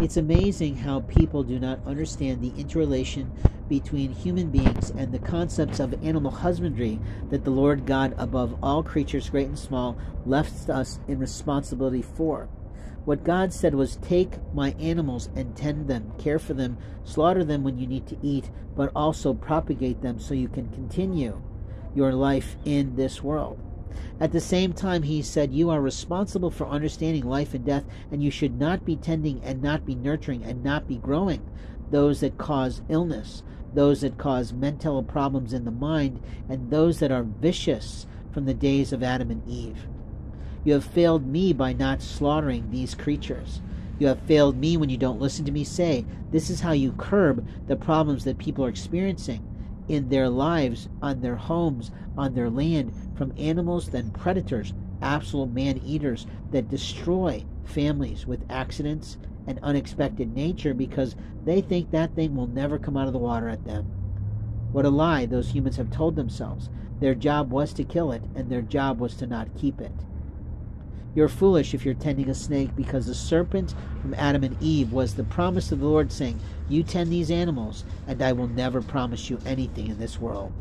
It's amazing how people do not understand the interrelation between human beings and the concepts of animal husbandry that the Lord God, above all creatures, great and small, left us in responsibility for. What God said was, Take my animals and tend them, care for them, slaughter them when you need to eat, but also propagate them so you can continue your life in this world. At the same time, he said, You are responsible for understanding life and death, and you should not be tending and not be nurturing and not be growing those that cause illness, those that cause mental problems in the mind, and those that are vicious from the days of Adam and Eve. You have failed me by not slaughtering these creatures. You have failed me when you don't listen to me say, This is how you curb the problems that people are experiencing in their lives, on their homes, on their land, from animals than predators, absolute man eaters that destroy families with accidents and unexpected nature because they think that thing will never come out of the water at them. What a lie those humans have told themselves. Their job was to kill it, and their job was to not keep it. You're foolish if you're tending a snake because the serpent from Adam and Eve was the promise of the Lord saying, You tend these animals, and I will never promise you anything in this world.